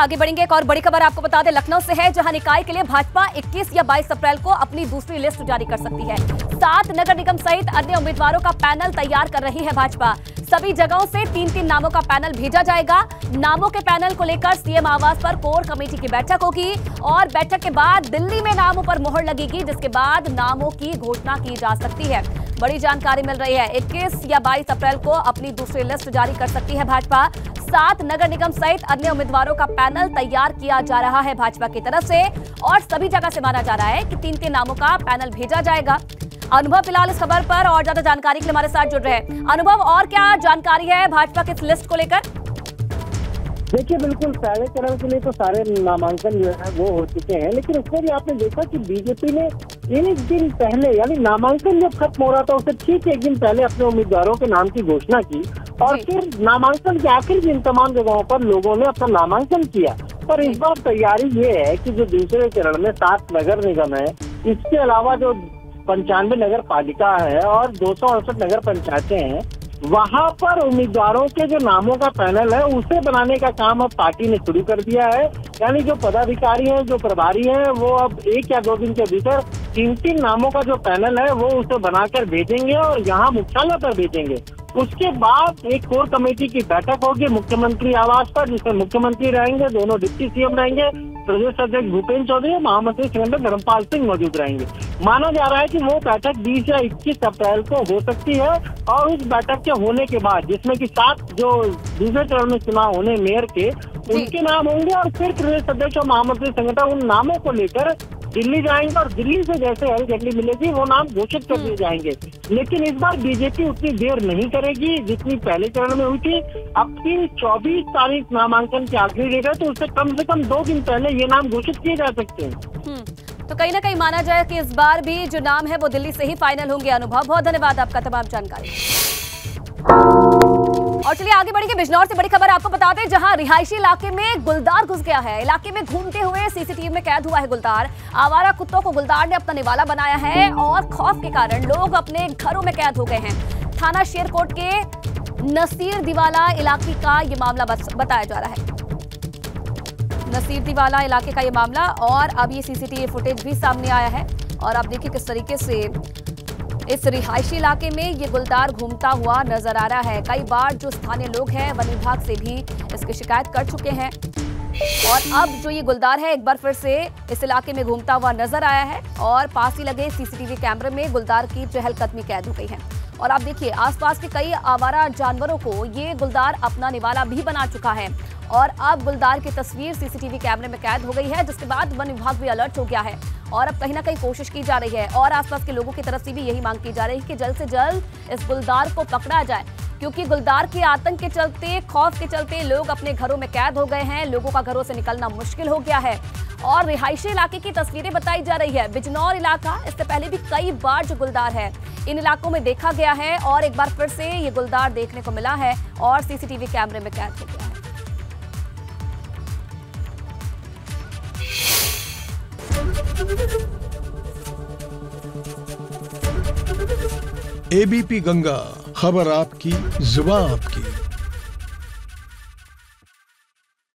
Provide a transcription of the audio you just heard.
आगे बढ़ेंगे एक और बड़ी खबर आपको बता दें, लखनऊ से है, जहाँ निकाय के लिए भाजपा 21 या 22 अप्रैल को अपनी दूसरी लिस्ट जारी कर सकती है। सात नगर निगम सहित अन्य उम्मीदवारों का पैनल तैयार कर रही है भाजपा। सभी जगहों से तीन तीन नामों का पैनल भेजा जाएगा। नामों के पैनल को लेकर सीएम आवास पर कोर कमेटी की बैठक होगी और बैठक के बाद दिल्ली में नामों पर मोहर लगेगी, जिसके बाद नामों की घोषणा की जा सकती है। बड़ी जानकारी मिल रही है। 21 या 22 अप्रैल को अपनी दूसरी लिस्ट जारी कर सकती है भाजपा। सात नगर निगम सहित अन्य उम्मीदवारों का पैनल तैयार किया जा रहा है भाजपा की तरफ़ से, और सभी जगह से माना जा रहा है कि तीन तीन नामों का पैनल भेजा जाएगा। अनुभव फ़िलहाल इस खबर पर, और ज़्यादा जानकारी के लिए हमारे साथ जुड़ रहे हैं। अनुभव, और क्या जानकारी है भाजपा की इस लिस्ट को लेकर? देखिए बिल्कुल पहले चरण के लिए तो सारे नामांकन जो है वो हो चुके हैं लेकिन उसमें भी आपने देखा कि बीजेपी ने एक दिन पहले यानी नामांकन जब खत्म हो रहा था उससे ठीक एक दिन पहले अपने उम्मीदवारों के नाम की घोषणा की और फिर नामांकन के आखिर दिन तमाम जगहों पर लोगों ने अपना नामांकन किया। पर इस बार तैयारी ये है कि जो दूसरे चरण में सात नगर निगम है इसके अलावा जो पंचानवे नगर पालिका है और दो सौ अड़सठ नगर पंचायतें हैं वहाँ पर उम्मीदवारों के जो नामों का पैनल है, उसे बनाने का काम अब पार्टी ने शुरू कर दिया है। यानी जो पदाधिकारी हैं, जो प्रभारी हैं, वो अब एक या दो दिन के भीतर तीन तीन नामों का जो पैनल है, वो उसे बनाकर भेजेंगे और यहाँ मुख्यालय पर भेजेंगे। उसके बाद एक कोर कमेटी की बैठक होगी मुख्यमंत्री आवास पर, जिसमें मुख्यमंत्री रहेंगे, दोनों डिप्टी सीएम रहेंगे प्रदेश अध्यक्ष भूपेन्द्र चौधरी और महामंत्री सिकंदर धर्मपाल सिंह मौजूद रहेंगे। माना जा रहा है कि वो बैठक 20 या 21 अप्रैल को हो सकती है और उस बैठक के होने के बाद जिसमें कि सात जो दूसरे चरण में चुनाव होने मेयर के उनके नाम होंगे और फिर प्रदेश अध्यक्ष और महामंत्री संगठन उन नामों को लेकर दिल्ली जाएँगे और दिल्ली से जैसे हरी झंडी मिलेगी वो नाम घोषित कर दिए जाएँगे। लेकिन इस बार बीजेपी उतनी देर नहीं करेगी जितनी पहले चरण में हुई थी। अब की चौबीस तारीख नामांकन की आखिरी डेट है तो उससे कम से कम दो दिन पहले ये नाम घोषित किए जा सकते हैं। हम्म, तो कहीं ना कहीं माना जाए कि इस बार भी जो नाम है वो दिल्ली से ही फाइनल होंगे अनुभव। बहुत धन्यवाद आपका तमाम जानकारी। और चलिए आगे बढ़ेंगे। बिजनौर से बड़ी खबर आपको बता दें, जहाँ रिहायशी इलाके में गुलदार घुस गया है। इलाके में घूमते हुए सीसीटीवी में कैद हुआ है गुलदार। आवारा कुत्तों को गुलदार ने अपना निवाला बनाया है और खौफ के कारण लोग अपने घरों में कैद हो गए हैं। थाना शेरकोट के नसीर दिवाला इलाके का ये मामला बताया जा रहा है। नसीर दिवाला इलाके का ये मामला और अब ये सीसीटीवी फुटेज भी सामने आया है और आप देखिए किस तरीके से इस रिहायशी इलाके में ये गुलदार घूमता हुआ नज़र आ रहा है। कई बार जो स्थानीय लोग हैं, वन विभाग से भी इसकी शिकायत कर चुके हैं। और अब जो ये गुलदार है, एक बार फिर से इस इलाके में घूमता हुआ नज़र आया है और पास ही लगे सीसीटीवी कैमरे में गुलदार की चहलकदमी कैद हो गई है। और आप देखिए, आसपास के कई आवारा जानवरों को ये गुलदार अपना निवाला भी बना चुका है। और अब गुलदार की तस्वीर सीसीटीवी कैमरे में कैद हो गई है, जिसके बाद वन विभाग भी अलर्ट हो गया है और अब कहीं ना कहीं कोशिश की जा रही है। और आसपास के लोगों की तरफ़ से भी यही मांग की जा रही है कि जल्द से जल्द इस गुलदार को पकड़ा जाए। क्योंकि गुलदार के आतंक के चलते, खौफ के चलते लोग अपने घरों में कैद हो गए हैं। लोगों का घरों से निकलना मुश्किल हो गया है। और रिहायशी इलाके की तस्वीरें बताई जा रही है। बिजनौर इलाका, इससे पहले भी कई बार जो गुलदार है, इन इलाकों में देखा गया है और एक बार फिर से ये गुलदार देखने को मिला है और सीसीटीवी कैमरे में कैद हो गया है। एबीपी गंगा। खबर आपकी जुबा आपकी।